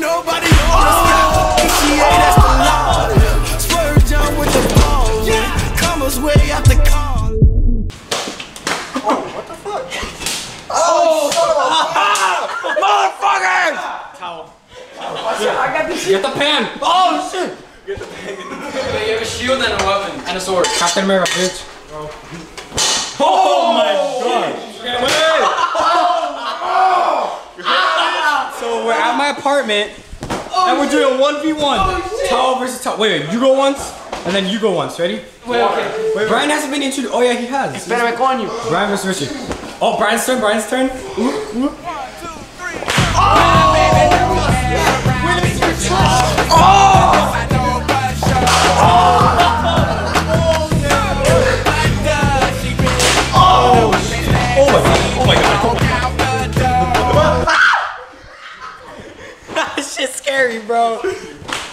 nobody on the stop. ETA, that's the law. Spurs down with the ball. Commas way out the car. Oh, Get the pan! Oh shit! Get the pan. You have a shield and a weapon and a sword. Captain America, bitch. Oh my god! So we're at my apartment and we're doing a 1v1. Towel versus towel. Wait, wait, you go once and then you go once. Ready? Wait, okay. Wait, Brian hasn't been introduced. Oh yeah, he has. It's Better back on you. Brian versus Richard. Oh, Brian's turn, Brian's turn. Oh bro.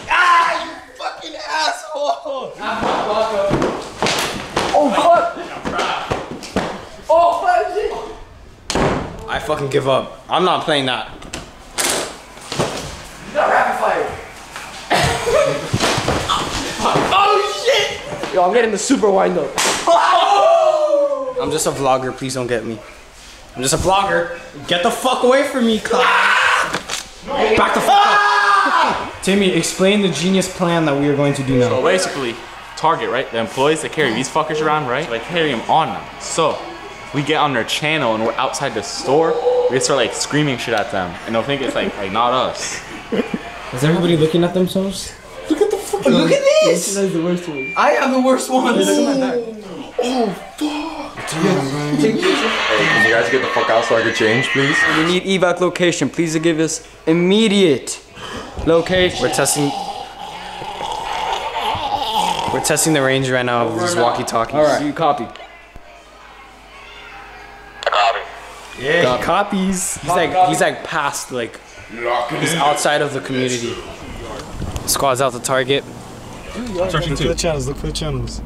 Ah, you fucking asshole. Oh fuck! Oh fuck! I fucking give up. I'm not playing that. Not rapid fire. oh, shit. Yo, I'm getting the super wind up. I'm just a vlogger. Please don't get me. I'm just a vlogger. Get the fuck away from me, Cloud. Back the fuck. Timmy, explain the genius plan that we are going to do now. So basically, Target, right? The employees that carry these fuckers around, right? They carry them on them. So we get on their channel and we're outside the store. We start like screaming shit at them, and they'll think it's like like not us. Is everybody looking at themselves? Look at the fuck. Look at this. That's the worst one. I have the worst ones. Oh, can you guys get the fuck out so I can change, please? We need evac location. Please give us immediate location. We're testing. We're testing the range right now of these walkie-talkies. All right, you copy. Yeah, he copies. He's like he's like past like he's outside of the community. Squad's out the target. Searching Look for the channels. Look for the channels.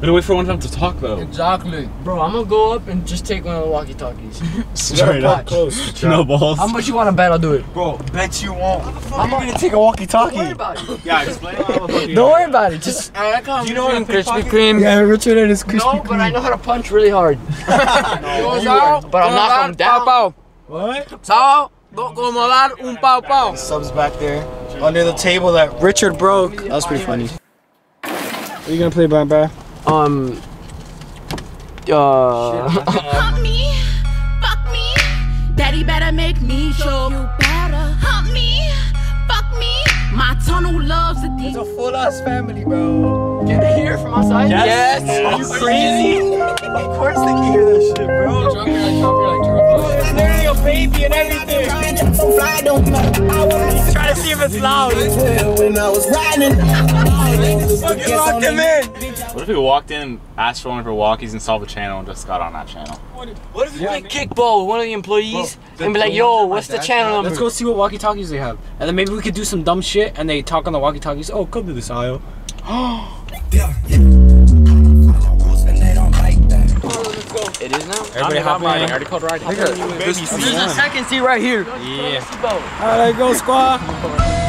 Gonna wait for one of them to talk though. Exactly. Bro, I'm gonna go up and just take one of the walkie talkies. Straight up close. No balls. How much you wanna bet I'll do it? Bro, bet you won't. I'm gonna take a walkie-talkie. Don't worry about it. Yeah, explain. Don't worry about it. Just Do you know what Krispy Kreme? Yeah, Richard and his Krispy No, but I know how to punch really hard. no, but I'll knock him down. What? Sao, como dar un pau pau. Subs back there under the table that Richard broke. That was pretty funny. Are you gonna play Brian Brian? Um. Uh. Hump me, fuck me. Daddy better make me show. You better hump me, fuck me. My tunnel loves a deep. It's a full ass family, bro. Can they hear from outside? Yes. Are you crazy? of course they can hear that shit, bro. They're your baby and everything. He's trying to see if it's loud. When I was riding, Fucking lock him in. What if we walked in and asked for one of our walkies and saw the channel and just got on that channel? What if we play kickball with one of the employees and be like, yo, what's the channel number? Let's go see what walkie-talkies they have, and then maybe we could do some dumb shit, and they talk on the walkie-talkies. Oh, come to this aisle. It is now? Everybody hop in. I already called riding. There's a second seat right here. Yeah. All right, go squad.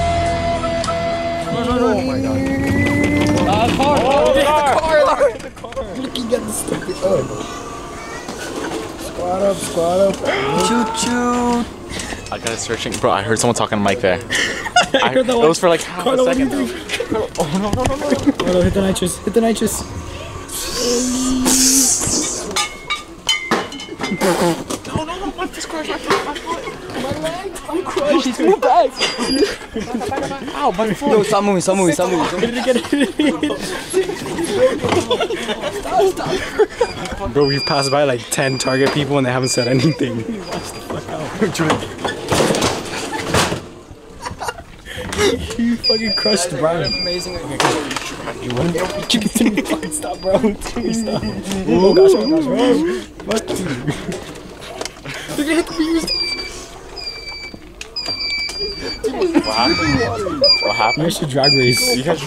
Oh, Squad up, squad up. Choo choo. I got it searching, bro. I heard someone talking to Mike there. I heard that. It was for like half a second. though. Oh, Carlo, hit the nitrous. Hit the nitrous. Yo, stop moving, stop moving, stop moving. Bro, we've passed by like 10 target people and they haven't said anything. You fucking crushed Brian. Amazing. Timmy, fucking stop, bro. Timmy, stop. Oh gosh, oh gosh, bro. Fuck you. Look at the What happened? You guys should drag race. You guys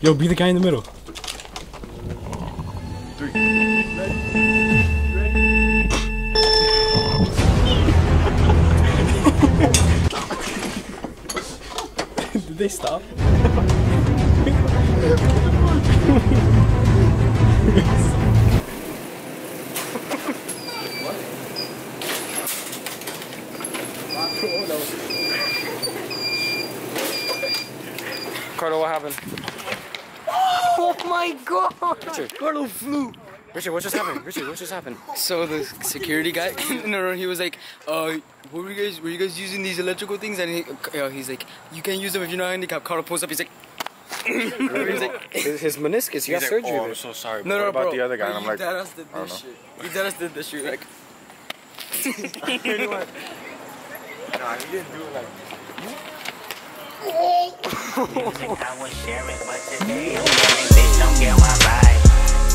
Yo, be the guy in the middle. Did they stop? Carlo, what happened? Oh my god! Carlo flew. Richard, what just happened? Richard, what just happened? So the security guy, no, no, he was like, uh, what were you guys, were you guys using these electrical things? And he, uh, he's like, you can't use them if you're not handicapped. Carl pulls up, he's like, he's like, His, his meniscus, he got like, surgery oh. I'm so sorry. no, no, what about bro. the other guy? And I'm you like, deadass did this shit. You deadass did this shit, like, Nah, he didn't do it like. I was sharing, but I'm sharing. Bitch, don't kill my vibe.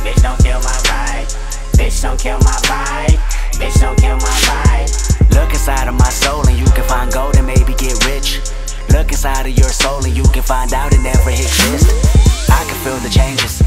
Bitch, don't kill my vibe. Bitch, don't kill my vibe. Bitch, don't kill my vibe. Look inside of my soul and you can find gold and maybe get rich. Look inside of your soul and you can find out it never exists. I can feel the changes.